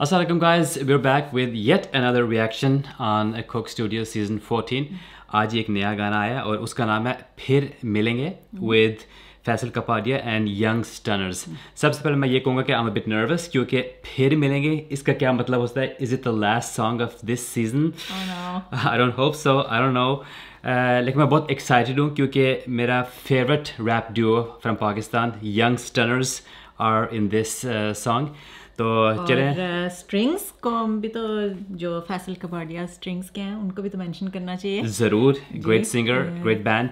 Assalamualaikum guys, we're back with yet another reaction on Cook Studio season 14. آج ایک نیا گانا آیا اور اس کا نام ہے پھر ملیں گے with Faisal Kapadia and Young Stunners سب سے پہلے میں یہ کہوں گا کہ آئی ایم بٹ نروس کیونکہ پھر ملیں گے اس کا کیا مطلب ہوتا ہے is it the last song of this season I don't hope so I don't know لیکن میں بہت ایکسائٹیڈ ہوں کیونکہ میرا favourite rap duo from Pakistan young stunners are in this song تو چلیں۔ اسٹرنگس کو بھی تو جو فیصل کباڈیا اسٹرنگس کے ہیں ان کو بھی تو مینشن کرنا چاہیے۔ ضرور گریٹ سنگر گریٹ بینڈ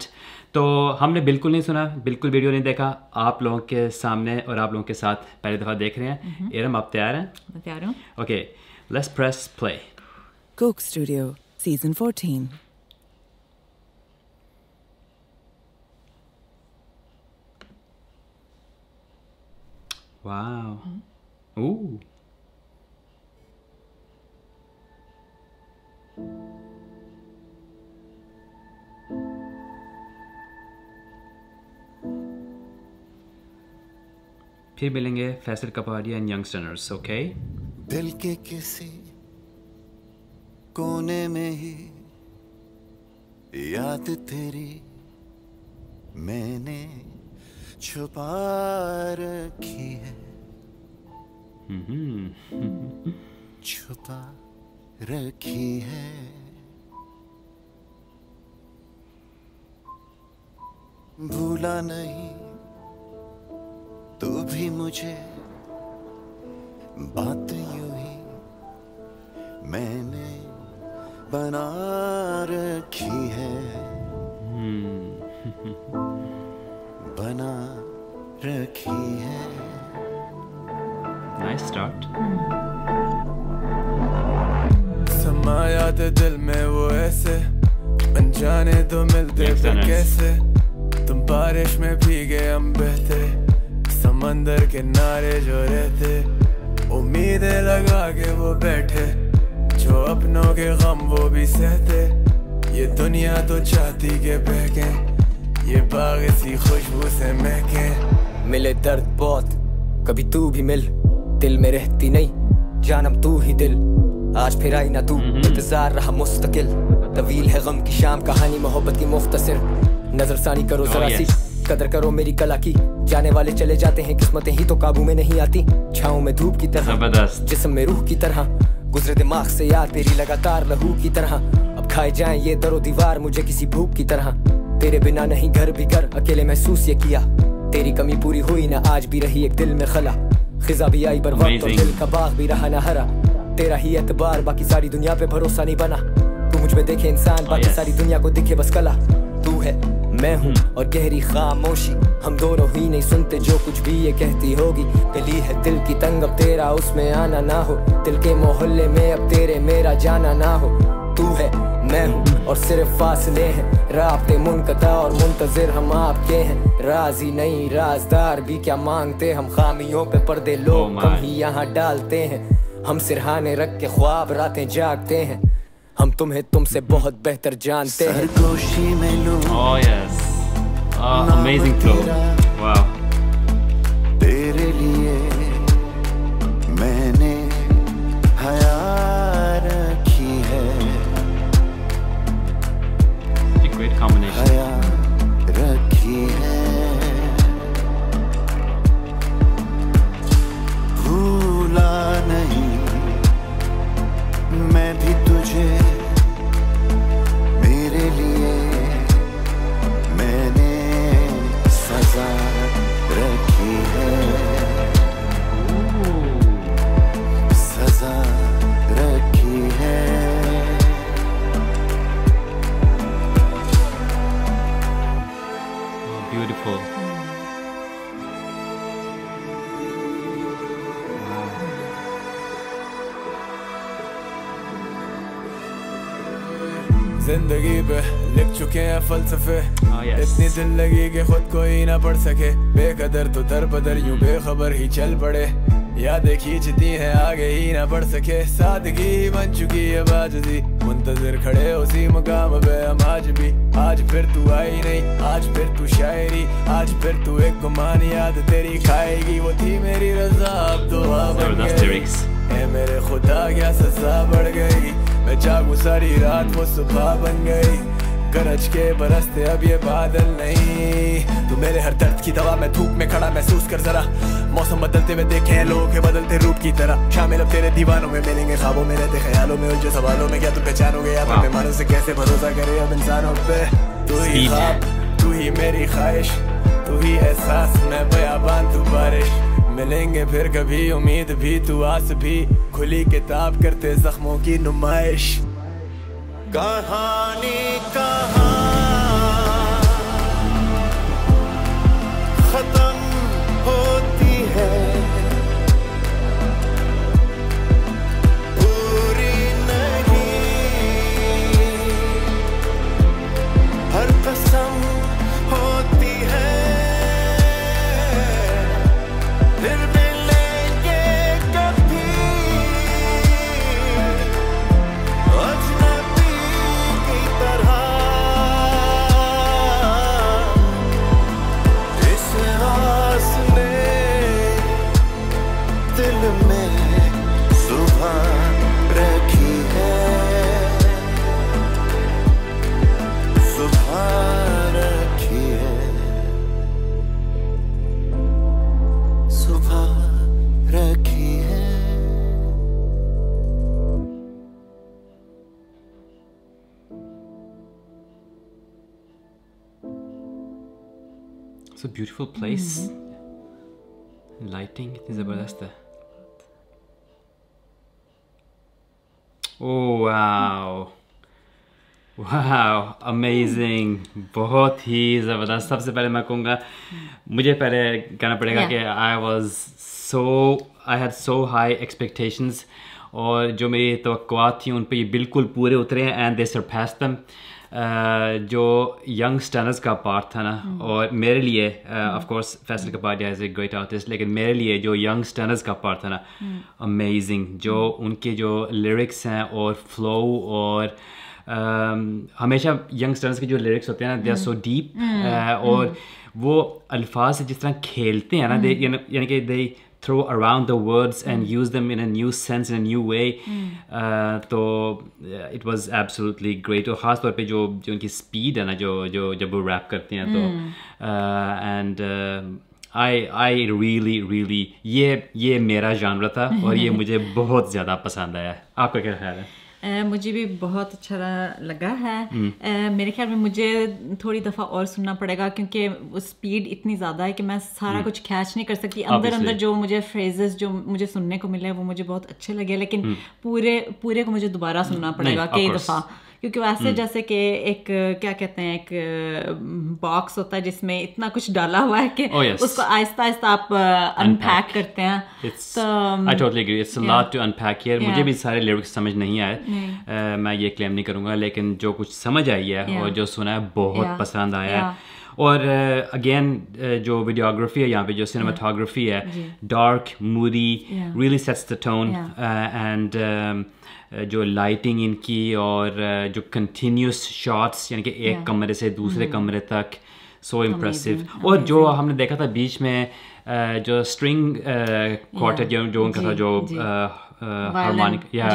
تو ہم نے بالکل نہیں سنا بالکل ویڈیو نہیں دیکھا۔ آپ لوگوں کے سامنے اور آپ لوگوں کے ساتھ پہلی دفعہ دیکھ رہے ہیں۔ ایرم آپ تیار ہیں؟ تیار ہوں۔ Okay let's press play Coke Studio season 14 wow Ooh. پھر ملیں گے Faisal Kapadia and young stunners okay دل کے کسی کونے میں ہی یاد تیری میں نے چھپا رکھی ہے چھپا رکھی ہے۔ بھولا نہیں تو بھی مجھے بات یوں ہی میں نے بنا رکھی ہے۔ اسٹارٹ بارش میں ہم بہتے سمندر جو رہتے امیدیں لگا کے وہ بیٹھے جو اپنوں کے غم وہ بھی سہتے۔ یہ دنیا تو چاہتی کہ بہکے یہ باغ سی خوشبو سے مہکے ملے درد بہت کبھی تو بھی مل۔ دل میں رہتی نہیں۔ جانم تو ہی دل۔ آج پھر آئی نہ تو۔ انتظار رہا مستقل۔ طویل ہے غم کی شام کہانی محبت کی مختصر۔ نظر ثانی کرو oh, ذرا سی۔ قدر کرو میری کلا کی۔ جانے والے چلے جاتے ہیں قسمتیں ہی تو قابو میں نہیں آتی۔ چھاؤں میں دھوپ کی طرح۔ جسم میں روح کی طرح۔ گزرے دماغ سے یاد تیری لگاتار لہو کی طرح۔ اب کھائے جائیں یہ در و دیوار مجھے کسی بھوک کی طرح۔ تیرے بنا نہیں گھر بھی گھر اکیلے محسوس یہ کیا۔ تیری کمی پوری ہوئی نہ آج بھی رہی ایک دل میں خلا۔ خزا بھی آئی بر وقت اور دل کا باغ بھی رہا نہ ہرا۔ تیرا ہی اعتبار باقی ساری دنیا پہ بھروسہ نہیں بنا۔ تو مجھ میں دیکھے انسان oh, باقی ساری دنیا کو دکھے بس کلا۔ تو ہے میں ہوں اور گہری خاموشی۔ ہم دونوں ہی نہیں سنتے جو کچھ بھی یہ کہتی ہوگی۔ گلی ہے دل کی تنگ اب تیرا اس میں آنا نہ ہو۔ دل کے محلے میں اب تیرے میرا جانا نہ ہو۔ تو ہے میں ہوں اور صرف فاصلے ہیں۔ رابطے منقطع اور منتظر ہم آپ کے ہیں۔ راضی نہیں رازدار بھی کیا مانگتے؟ ہم خامیوں پہ پردے لوگ oh کم ہی یہاں ڈالتے ہیں۔ ہم سرحانے رکھ کے خواب راتیں جاگتے ہیں۔ ہم تمہیں تم سے بہت بہتر جانتے ہیں۔ سرگوشی میں لوں oh yes uh, amazing flow. wow. پہ لکھ چکے ہیں فلسفے۔ اتنی دل لگی کہ خود کوئی نہ پڑھ سکے۔ بے قدر تو در بدر یوں بے خبر ہی چل پڑے۔ یادیں کھینچتی ہیں آگے ہی نہ بڑھ سکے۔ سادگی بن چکی ہے باجزی۔ منتظر کھڑے اسی مقام پہ ہم آج بھی۔ آج پھر تو آئی نہیں آج پھر تو شاعری۔ آج پھر تو ایک گمان یاد تیری کھائے گی۔ وہ تھی میری رضا اب تو اے میرے خدا کیا سزا بڑھ گئی؟ میں جاگو ساری رات وہ صبح بن گئی۔ گرج کے برستے اب یہ بادل نہیں۔ تو میرے ہر درد کی دوا میں دھوپ میں کھڑا محسوس کر ذرا۔ موسم بدلتے میں دیکھے ہیں لوگ ہیں بدلتے روپ کی طرح۔ شامل اب تیرے دیوانوں میں ملیں گے خوابوں میں رہتے خیالوں میں الجھے سوالوں میں کیا تم پہچانو گے؟ یا تم مہمانوں سے کیسے بھروسہ کرے اب انسانوں پہ؟ تو ہی خواب تو ہی میری خواہش تو ہی احساس میں بیابان تو بارش۔ ملیں گے پھر کبھی، امید بھی، تو آس بھی۔ کھلی کتاب کرتے زخموں کی نمائش۔ کہانی کہاں ختم ہوتی ہے۔ It's a beautiful place. Mm -hmm. Lighting, iti zabardast je. Oh, wow. Wow amazing بہت ہی زبردست سب سے پہلے میں کہوں گا مجھے پہلے کہنا پڑے گا کہ I was so I had so high expectations اور جو میری توقعات تھیں ان پہ یہ بالکل پورے اترے ہیں اینڈ دے سرپیس دم جو ینگ سٹنرز کا پارٹ تھا نا اور میرے لیے of course Faisal Kapadia is a great artist لیکن میرے لیے جو ینگ سٹنرز کا پارٹ تھا نا امیزنگ جو ان کے جو لیرکس ہیں اور فلو اور ہمیشہ ینگ اسٹینرس کے جو لیرکس ہوتے ہیں نا دے آر سو ڈیپ اور وہ الفاظ سے جس طرح کھیلتے ہیں نا یعنی-, یعنی کہ they throw around the words mm. and use them in a new sense in a new way. تو اٹ واز ایبسولوٹلی گریٹ اور خاص طور پہ جو جو ان کی اسپیڈ ہے نا جو جو جب وہ ریپ کرتے ہیں تو and I I really really یہ یہ میرا جانور تھا اور یہ مجھے بہت زیادہ پسند آیا آپ کا کیا خیال ہے مجھے بھی بہت اچھا لگا ہے۔ میرے خیال میں مجھے تھوڑی دفعہ اور سننا پڑے گا کیونکہ اسپیڈ اتنی زیادہ ہے کہ میں سارا کچھ کیچ نہیں کر سکتی۔ اندر اندر جو مجھے فریزز جو مجھے سننے کو ملے وہ مجھے بہت اچھے لگے لیکن پورے پورے کو مجھے دوبارہ سننا پڑے گا کئی دفعہ۔ کیونکہ ویسے جیسے کہ ایک کیا کہتے ہیں ایک باکس ہوتا ہے جس میں اتنا کچھ ڈالا ہوا ہے کہ oh, اس کو آہستہ آہستہ آپ انپیک کرتے ہیں۔ مجھے بھی سارے لیرکس سمجھ نہیں آئے۔ میں یہ کلیم نہیں کروں گا لیکن جو کچھ سمجھ آئی ہے اور جو سنا ہے بہت پسند آیا ہے۔ اور uh, اگین uh, جو ویڈیوگرافی ہے یہاں پہ جو سنیماٹوگرافی ہے dark moody really sets the tone and جو لائٹنگ ان کی اور uh, جو کنٹینیوس شاٹس یعنی کہ ایک کمرے سے دوسرے mm-hmm. کمرے تک سو امپریسو اور جو ہم نے دیکھا تھا بیچ میں جو اسٹرنگ کوارٹر جو ان کا تھا جی. جو جی. ہارمونک یا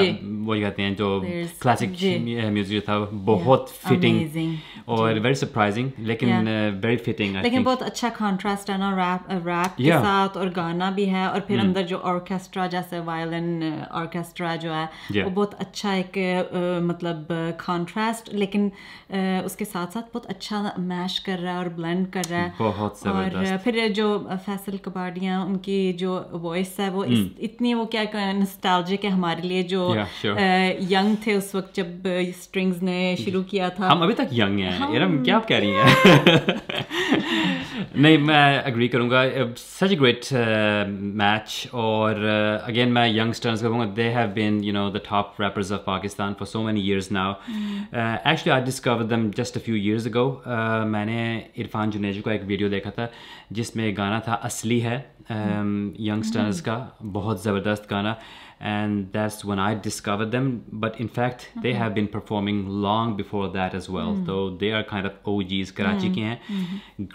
وہی کہتے ہیں جو کلاسک میوزک تھا بہت فٹنگ اور ویری سرپرائزنگ لیکن ویری فٹنگ لیکن بہت اچھا کانٹراسٹ ہے نا ریپ کے ساتھ اور گانا بھی ہے اور پھر اندر جو آرکیسٹرا جیسے وائلن آرکیسٹرا جو ہے وہ بہت اچھا ایک مطلب کانٹراسٹ لیکن اس کے ساتھ ساتھ بہت اچھا میش کر رہا ہے اور بلینڈ کر رہا ہے بہت اور پھر جو فیصل کباڈیاں ان کی جو وائس ہے وہ اتنی وہ کیا نوسٹالجک ہے ہمارے لیے جو ینگ تھے اس وقت جب اسٹرنگز نے شروع کیا تھا۔ ہم ابھی تک ینگ ہیں ہاں۔ ارم کیا آپ کہہ رہی ہیں؟ نہیں میں اگری کروں گا سچ اے گریٹ میچ اور اگین میں ینگسٹرز کہوں گا they have been you know the top rappers of Pakistan for so many years now actually I discover them just a few years ago میں نے عرفان جنیجو کا ایک video دیکھا تھا جس میں گانا تھا اصلی ہے۔ ینگسٹرز کا بہت زبردست گانا and that's one I discover them but in fact they have been performing long before that as well تو they are kind of OGs Karachi کے ہیں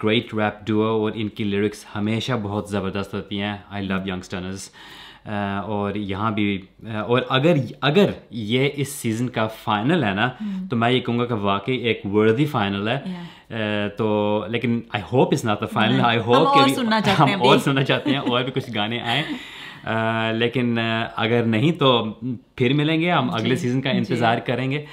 گریٹ ریپ ڈو اور ان کی لیرکس ہمیشہ بہت زبردست ہوتی ہیں. آئی لو ینگسٹرز اور یہاں بھی uh, اور اگر اگر یہ اس سیزن کا فائنل ہے نا mm. تو میں یہ کہوں گا کہ واقعی ایک وردی فائنل ہے. تو لیکن I hope is not the final I hope ہم اور سننا چاہتے ہیں اور بھی کچھ گانے آئیں۔ لیکن اگر نہیں تو پھر ملیں گے ہم اگلے سیزن کا انتظار کریں گے۔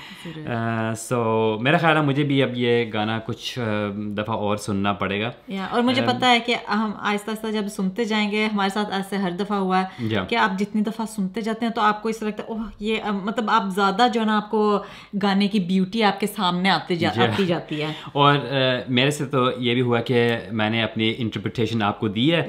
سو میرا خیال ہے مجھے بھی اب یہ گانا کچھ دفعہ اور سننا پڑے گا۔ اور مجھے پتا ہے کہ ہم آہستہ آہستہ جب سنتے جائیں گے ہمارے ساتھ ایسے ہر دفعہ ہوا ہے کہ آپ جتنی دفعہ سنتے جاتے ہیں تو آپ کو اس طرح لگتا ہے اوہ یہ مطلب آپ زیادہ جو ہے نا آپ کو گانے کی بیوٹی آپ کے سامنے آتی آتی جاتی ہے۔ اور میرے سے تو یہ بھی ہوا کہ میں نے اپنی انٹرپریٹیشن آپ کو دی ہے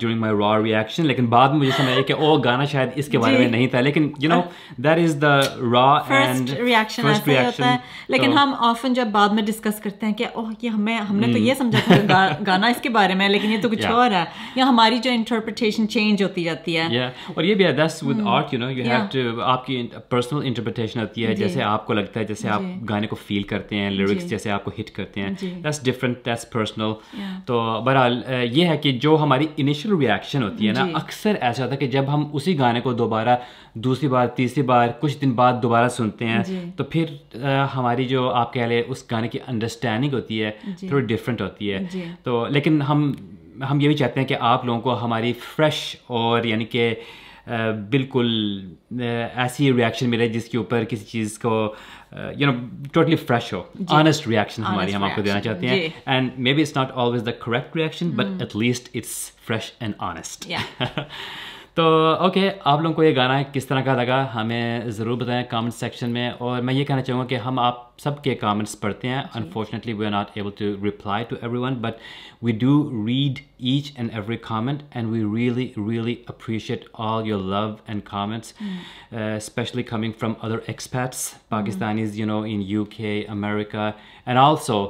ڈیورنگ مائی را ریئیکشن لیکن بعد میں مجھے سمجھ آئی کہ او گانا شاید اس کے بارے میں نہیں تھا لیکن یو نو دیٹ از دا را اینڈ ریئیکشن ہوتا ہے۔ لیکن ہم آفن جب بعد میں ڈسکس کرتے ہیں کہ اوہ یہ ہمیں ہم نے تو یہ سمجھا تھا گانا اس کے بارے میں لیکن یہ تو کچھ اور ہے۔ یا ہماری جو انٹرپریٹیشن چینج ہوتی جاتی ہے۔ اور یہ بھی ہے that's with art you know you have to آپ کی پرسنل انٹرپریٹیشن ہوتی ہے جیسے آپ کو لگتا ہے جیسے آپ گانے کو فیل کرتے ہیں لیرکس جیسے آپ کو ہٹ کرتے ہیں۔ دیٹس ڈفرنٹ دیٹس پرسنل تو بہرحال یہ ہے کہ جو ہماری انیشیل ریئیکشن ہوتی ہے نا اکثر ایسا ہوتا ہے کہ جب ہم اسی گانے کو دوبارہ دوسری بار تیسری بار کچھ دن بعد دوبارہ سنتے ہیں تو پھر ہماری جو آپ کہہ لیں اس گانے کی انڈرسٹینڈنگ ہوتی ہے تھوڑی ڈفرینٹ ہوتی ہے۔ تو لیکن ہم ہم یہ بھی چاہتے ہیں کہ آپ لوگوں کو ہماری فریش اور یعنی کہ بالکل ایسی ریئیکشن ملے جس کے اوپر کسی چیز کو یو نو ٹوٹلی فریش ہو. آنیسٹ ریئیکشن ہماری ہم آپ کو دینا چاہتے ہیں. And may be it's not always the correct reaction but at least it's fresh and honest تو اوکے آپ لوگوں کو یہ گانا کس طرح کا لگا ہمیں ضرور بتائیں کامنٹ سیکشن میں اور میں یہ کہنا چاہوں گا کہ ہم آپ سب کے کامنٹس پڑھتے ہیں unfortunately we are not able to reply to every one but we do read each and every comment and we really really appreciate all your love and comments especially coming from other expats Pakistanis you know in U K America and also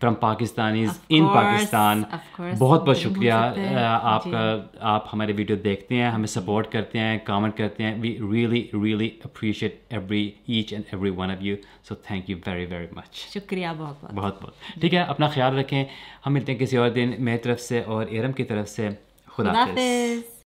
from Pakistanis in Pakistan بہت بہت شکریہ آپ کا آپ ہمارے video دیکھتے ہیں ہمیں سپورٹ کرتے ہیں کامنٹ کرتے ہیں۔ We really really appreciate every each and every one of you so thank you very very much شکریہ بہت بہت۔ بہت بہت۔ ٹھیک ہے اپنا خیال رکھیں۔ ہم ملتے ہیں کسی اور دن میری طرف سے اور ارم کی طرف سے۔ خدا حافظ۔